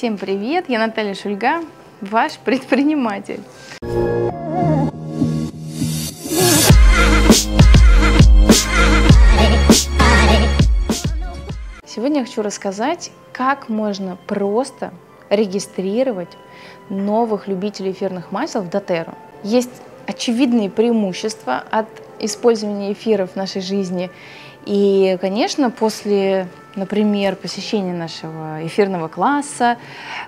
Всем привет, я Наталья Шульга, ваш предприниматель. Сегодня я хочу рассказать, как можно просто регистрировать новых любителей эфирных масел в Дотеру. Есть очевидные преимущества от использования эфиров в нашей жизни. И, конечно, после, например, посещения нашего эфирного класса,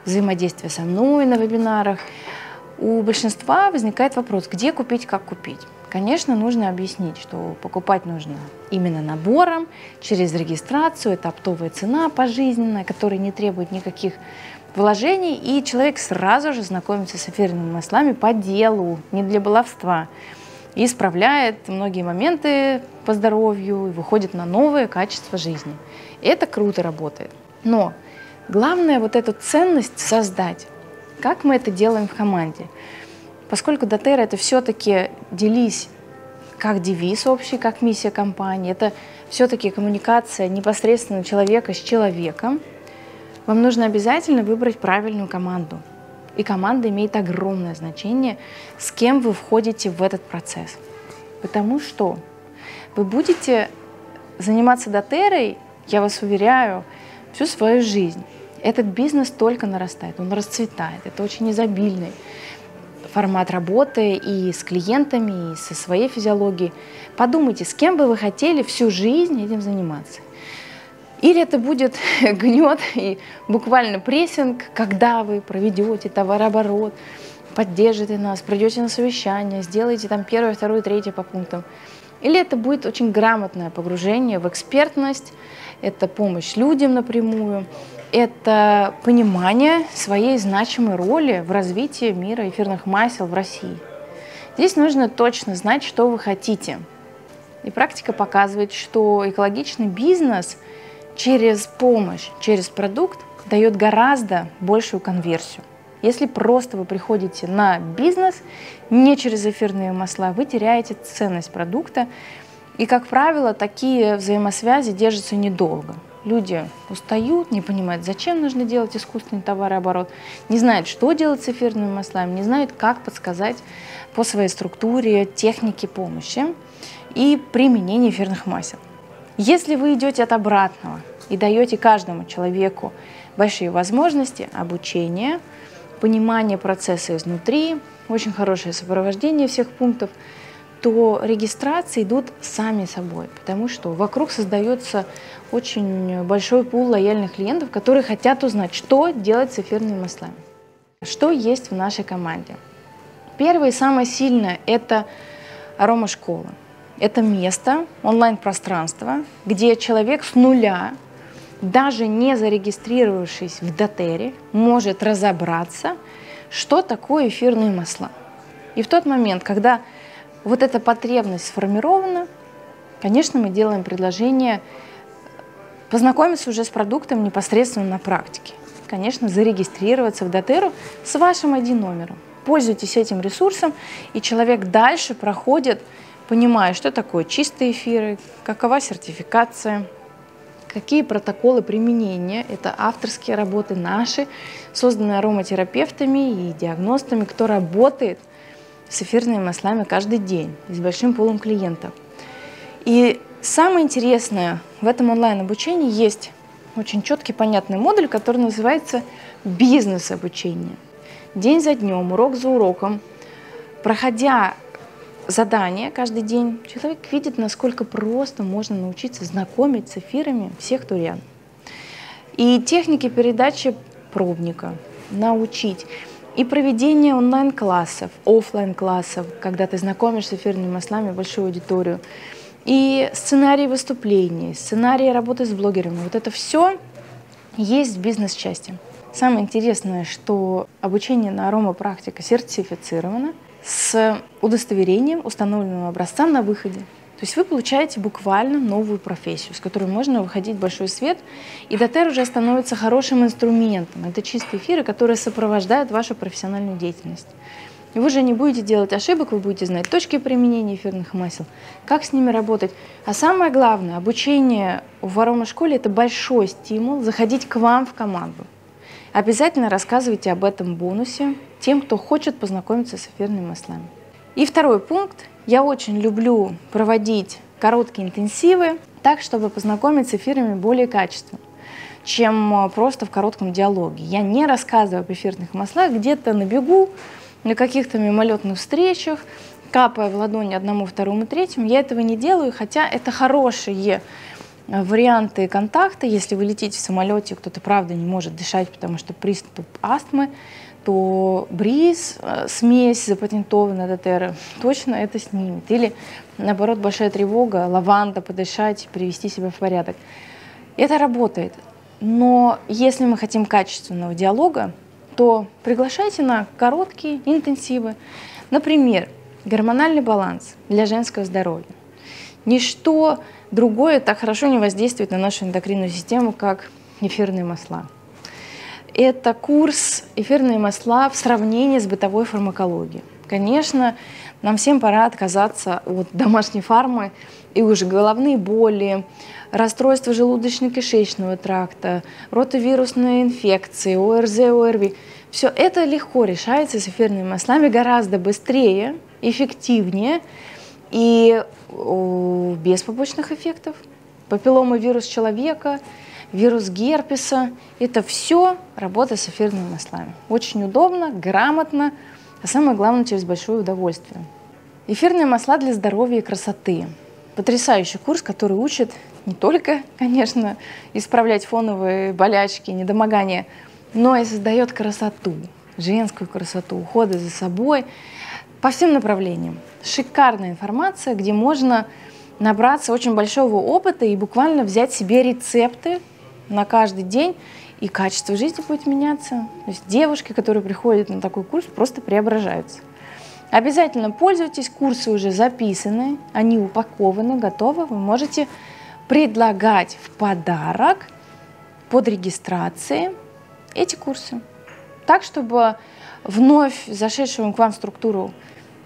взаимодействия со мной на вебинарах, у большинства возникает вопрос, где купить, как купить. Конечно, нужно объяснить, что покупать нужно именно набором, через регистрацию, это оптовая цена пожизненная, которая не требует никаких вложений, и человек сразу же знакомится с эфирными маслами по делу, не для баловства, и исправляет многие моменты по здоровью, и выходит на новое качество жизни. И это круто работает. Но главное вот эту ценность создать. Как мы это делаем в команде? Поскольку Дотера это все-таки делись как девиз общий, как миссия компании, это все-таки коммуникация непосредственно человека с человеком, вам нужно обязательно выбрать правильную команду. И команда имеет огромное значение, с кем вы входите в этот процесс. Потому что вы будете заниматься дотерой, я вас уверяю, всю свою жизнь. Этот бизнес только нарастает, он расцветает, это очень изобильный формат работы и с клиентами, и со своей физиологией. Подумайте, с кем бы вы хотели всю жизнь этим заниматься. Или это будет гнет и буквально прессинг, когда вы проведете товарооборот, поддержите нас, пройдете на совещание, сделаете там первое, второе, третье по пунктам. Или это будет очень грамотное погружение в экспертность, это помощь людям напрямую, это понимание своей значимой роли в развитии мира эфирных масел в России. Здесь нужно точно знать, что вы хотите. И практика показывает, что экологичный бизнес – через помощь, через продукт дает гораздо большую конверсию. Если просто вы приходите на бизнес не через эфирные масла, вы теряете ценность продукта. И, как правило, такие взаимосвязи держатся недолго. Люди устают, не понимают, зачем нужно делать искусственный товарооборот, не знают, что делать с эфирными маслами, не знают, как подсказать по своей структуре техники помощи и применения эфирных масел. Если вы идете от обратного и даете каждому человеку большие возможности обучения, понимания процесса изнутри, очень хорошее сопровождение всех пунктов, то регистрации идут сами собой, потому что вокруг создается очень большой пул лояльных клиентов, которые хотят узнать, что делать с эфирными маслами. Что есть в нашей команде? Первое и самое сильное – это аромашкола. Это место, онлайн-пространство, где человек с нуля, даже не зарегистрировавшись в Дотере, может разобраться, что такое эфирные масла. И в тот момент, когда вот эта потребность сформирована, конечно, мы делаем предложение познакомиться уже с продуктом непосредственно на практике. Конечно, зарегистрироваться в Дотеру с вашим ID-номером. Пользуйтесь этим ресурсом, и человек дальше проходит понимая, что такое чистые эфиры, какова сертификация, какие протоколы применения. Это авторские работы наши, созданные ароматерапевтами и диагностами, кто работает с эфирными маслами каждый день, с большим пулом клиентов. И самое интересное в этом онлайн-обучении есть очень четкий, понятный модуль, который называется бизнес-обучение. День за днем, урок за уроком, проходя задание каждый день, человек видит, насколько просто можно научиться знакомить с эфирами всех туриан. И техники передачи пробника научить. И проведение онлайн-классов, офлайн классов когда ты знакомишь с эфирными маслами большую аудиторию. И сценарии выступлений, сценарии работы с блогерами. Вот это все есть в бизнес-части. Самое интересное, что обучение на аромапрактика сертифицировано – с удостоверением установленного образца на выходе. То есть вы получаете буквально новую профессию, с которой можно выходить в большой свет, и Дотер уже становится хорошим инструментом. Это чистые эфиры, которые сопровождают вашу профессиональную деятельность. И вы же не будете делать ошибок, вы будете знать точки применения эфирных масел, как с ними работать. А самое главное, обучение в аромашколе – это большой стимул заходить к вам в команду. Обязательно рассказывайте об этом бонусе тем, кто хочет познакомиться с эфирными маслами. И второй пункт. Я очень люблю проводить короткие интенсивы так, чтобы познакомиться с эфирами более качественно чем э, просто в коротком диалоге. Я не рассказываю об эфирных маслах где-то на бегу, на каких-то мимолетных встречах, капая в ладони одному, второму, третьему. Я этого не делаю, хотя это хорошие варианты контакта. Если вы летите в самолете, кто-то правда не может дышать, потому что приступ астмы, то бриз, э, смесь запатентованная Дотера, точно это снимет. Или, наоборот, большая тревога, лаванда, подышать, привести себя в порядок. Это работает. Но если мы хотим качественного диалога, то приглашайте на короткие интенсивы. Например, гормональный баланс для женского здоровья. Ничто другое так хорошо не воздействует на нашу эндокринную систему, как эфирные масла. Это курс «Эфирные масла в сравнении с бытовой фармакологией». Конечно, нам всем пора отказаться от домашней фармы и уже головные боли, расстройства желудочно-кишечного тракта, ротовирусные инфекции, ОРЗ, ОРВИ. Все это легко решается с эфирными маслами гораздо быстрее, эффективнее и без побочных эффектов. Папиллома вирус человека, вирус герпеса – это все работа с эфирными маслами. Очень удобно, грамотно, а самое главное, через большое удовольствие. Эфирные масла для здоровья и красоты. Потрясающий курс, который учит не только, конечно, исправлять фоновые болячки, недомогания, но и создает красоту, женскую красоту, ухода за собой по всем направлениям. Шикарная информация, где можно набраться очень большого опыта и буквально взять себе рецепты на каждый день, и качество жизни будет меняться. То есть девушки, которые приходят на такой курс, просто преображаются. Обязательно пользуйтесь, курсы уже записаны, они упакованы, готовы. Вы можете предлагать в подарок под регистрацией эти курсы. Так, чтобы вновь зашедшему к вам структуру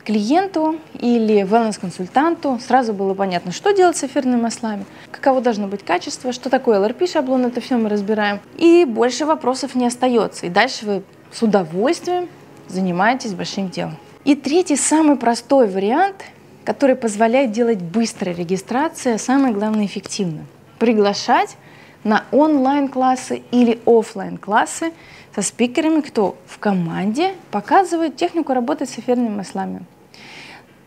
клиенту или wellness-консультанту сразу было понятно, что делать с эфирными маслами, каково должно быть качество, что такое LRP-шаблон, это все мы разбираем. И больше вопросов не остается. И дальше вы с удовольствием занимаетесь большим делом. И третий, самый простой вариант, который позволяет делать быстрые регистрации, а самое главное эффективно. Приглашать на онлайн-классы или офлайн классы со спикерами, кто в команде показывает технику работы с эфирными маслами.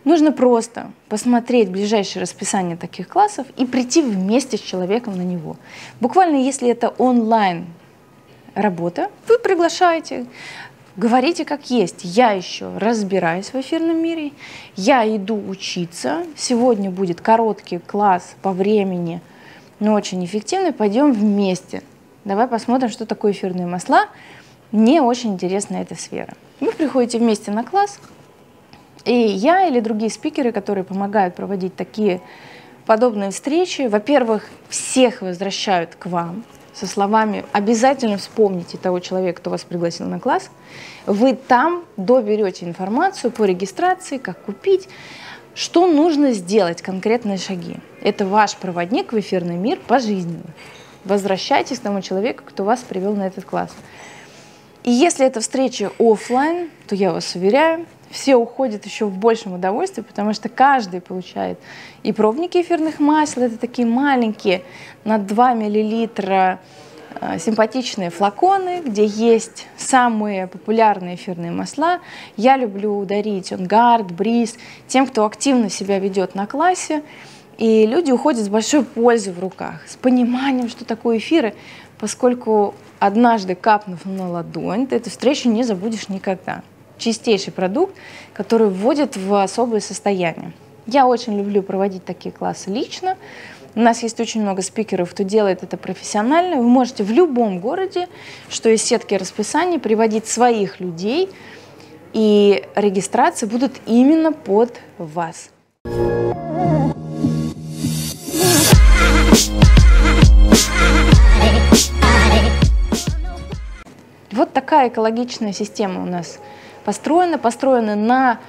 Нужно просто посмотреть ближайшее расписание таких классов и прийти вместе с человеком на него. Буквально, если это онлайн работа, вы приглашаете Говорите как есть. Я еще разбираюсь в эфирном мире. Я иду учиться. Сегодня будет короткий класс по времени, но очень эффективный. Пойдем вместе. Давай посмотрим, что такое эфирные масла. Мне очень интересна эта сфера. Вы приходите вместе на класс, и я или другие спикеры, которые помогают проводить такие подобные встречи, во-первых, всех возвращают к вам, со словами «обязательно вспомните того человека, кто вас пригласил на класс», вы там доберете информацию по регистрации, как купить, что нужно сделать, конкретные шаги. Это ваш проводник в эфирный мир пожизненно. Возвращайтесь к тому человеку, кто вас привел на этот класс. И если это встреча офлайн, то я вас уверяю, все уходят еще в большем удовольствии, потому что каждый получает и пробники эфирных масел, это такие маленькие, на 2 миллилитра симпатичные флаконы, где есть самые популярные эфирные масла. Я люблю ударить Онгард, Бриз, тем, кто активно себя ведет на классе. И люди уходят с большой пользой в руках, с пониманием, что такое эфиры, поскольку однажды капнув на ладонь, ты эту встречу не забудешь никогда чистейший продукт, который вводит в особое состояние. Я очень люблю проводить такие классы лично. У нас есть очень много спикеров, кто делает это профессионально. Вы можете в любом городе, что из сетки расписаний, приводить своих людей, и регистрации будут именно под вас. Вот такая экологичная система у нас построены, построены на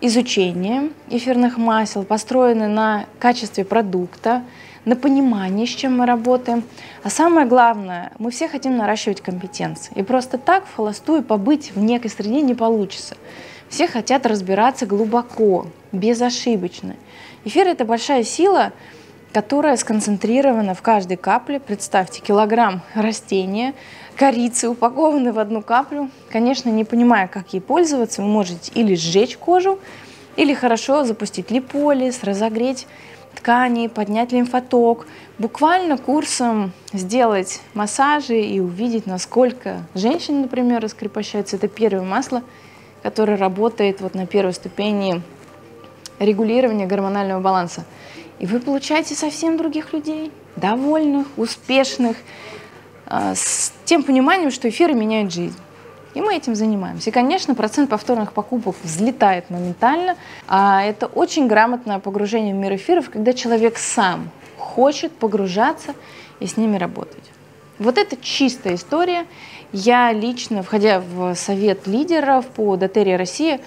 изучении эфирных масел, построены на качестве продукта, на понимание, с чем мы работаем. А самое главное, мы все хотим наращивать компетенции. И просто так в холостую побыть в некой среде не получится. Все хотят разбираться глубоко, безошибочно. Эфир – это большая сила, которая сконцентрирована в каждой капле. Представьте, килограмм растения, корицы упакованы в одну каплю. Конечно, не понимая, как ей пользоваться, вы можете или сжечь кожу, или хорошо запустить липолиз, разогреть ткани, поднять лимфоток, буквально курсом сделать массажи и увидеть, насколько женщины, например, раскрепощаются. Это первое масло, которое работает вот на первой ступени регулирования гормонального баланса. И вы получаете совсем других людей, довольных, успешных, а, с тем пониманием, что эфиры меняют жизнь. И мы этим занимаемся. И, конечно, процент повторных покупок взлетает моментально. А это очень грамотное погружение в мир эфиров, когда человек сам хочет погружаться и с ними работать. Вот это чистая история. Я лично, входя в совет лидеров по Дотере России,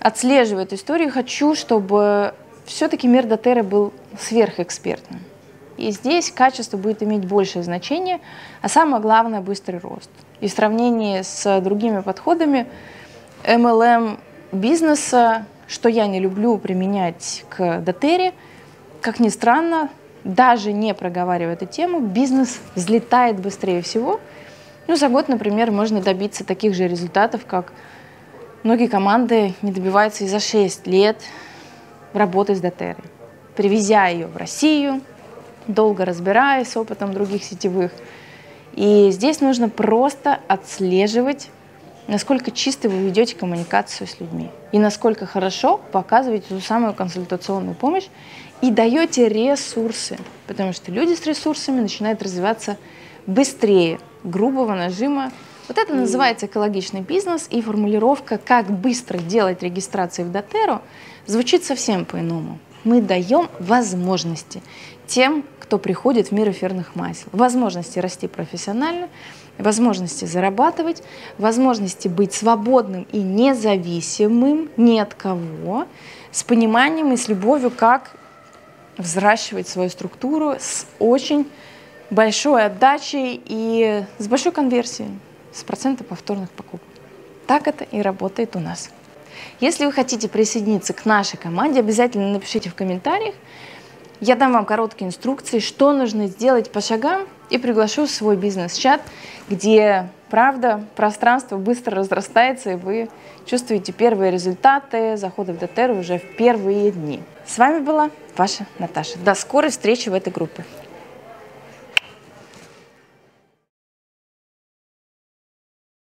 отслеживаю эту историю. Хочу, чтобы все-таки мир Дотеры был сверхэкспертным. И здесь качество будет иметь большее значение, а самое главное – быстрый рост. И в сравнении с другими подходами MLM бизнеса, что я не люблю применять к Дотере, как ни странно, даже не проговаривая эту тему, бизнес взлетает быстрее всего. Ну, за год, например, можно добиться таких же результатов, как многие команды не добиваются и за 6 лет работы с Дотерой. Привезя ее в Россию, долго разбираясь с опытом других сетевых. И здесь нужно просто отслеживать, насколько чисто вы ведете коммуникацию с людьми и насколько хорошо показываете ту самую консультационную помощь и даете ресурсы, потому что люди с ресурсами начинают развиваться быстрее грубого нажима. Вот это называется экологичный бизнес, и формулировка «как быстро делать регистрации в Дотеру» звучит совсем по-иному. Мы даем возможности тем, кто приходит в мир эфирных масел. Возможности расти профессионально, возможности зарабатывать, возможности быть свободным и независимым ни от кого, с пониманием и с любовью, как взращивать свою структуру с очень большой отдачей и с большой конверсией, с процента повторных покупок. Так это и работает у нас. Если вы хотите присоединиться к нашей команде, обязательно напишите в комментариях, я дам вам короткие инструкции, что нужно сделать по шагам и приглашу в свой бизнес-чат, где, правда, пространство быстро разрастается, и вы чувствуете первые результаты захода в ДТР уже в первые дни. С вами была ваша Наташа. До скорой встречи в этой группе.